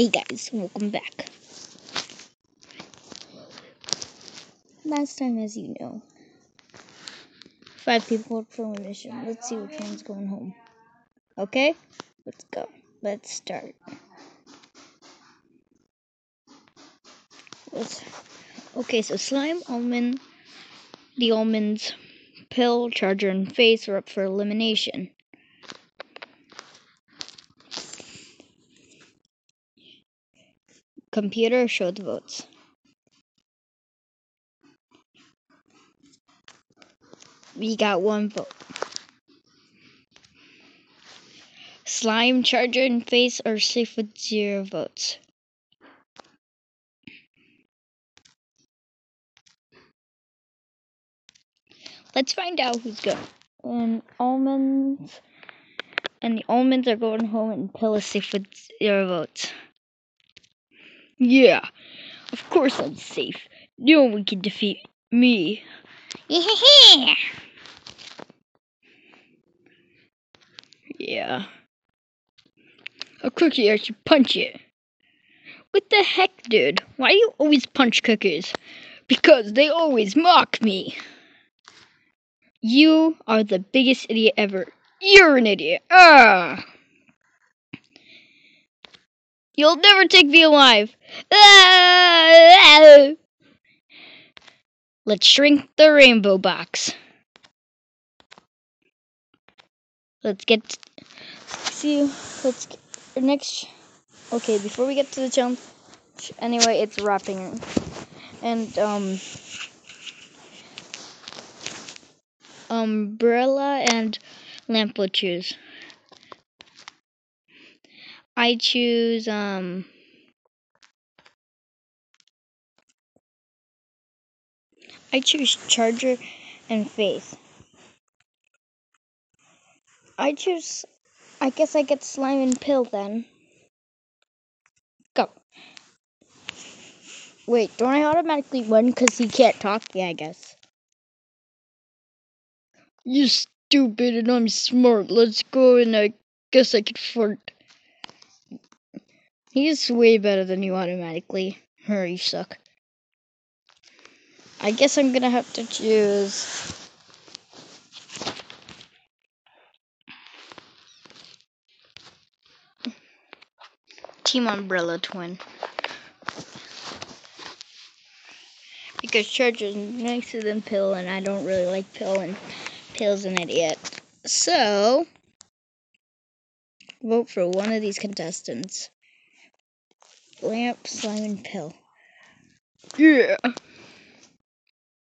Hey guys, welcome back. Last time, as you know, five people from a mission. Let's see which one's going home. Okay, let's go. Let's start. Let's, okay, so slime, almond, the almonds, pill, charger, and face are up for elimination. Computer, show the votes. We got one vote. Slime, Charger, and Face are safe with zero votes. Let's find out who's good. And almonds and the almonds are going home and pill is safe with zero votes. Yeah, of course I'm safe. No one can defeat me. Yeah. Yeah. A cookie, I should punch it. What the heck, dude? Why do you always punch cookies? Because they always mock me. You are the biggest idiot ever. You're an idiot. Ah! You'll never take me alive. Let's shrink the rainbow box. Let's get see. Let's get, next. Okay, before we get to the challenge, anyway, it's rapping, and um, umbrella and lamp will choose. I choose um. I choose charger and face. I choose. I guess I get slime and pill then. Go. Wait, don't I automatically win because he can't talk? Yeah, I guess. You stupid and I'm smart. Let's go and I guess I can fart. He's way better than you automatically. You suck. I guess I'm gonna have to choose. Team Umbrella Twin. Because Charge is nicer than Pill, and I don't really like Pill, and Pill's an idiot. So, vote for one of these contestants. Lamp, Slime, and Pill. Yeah.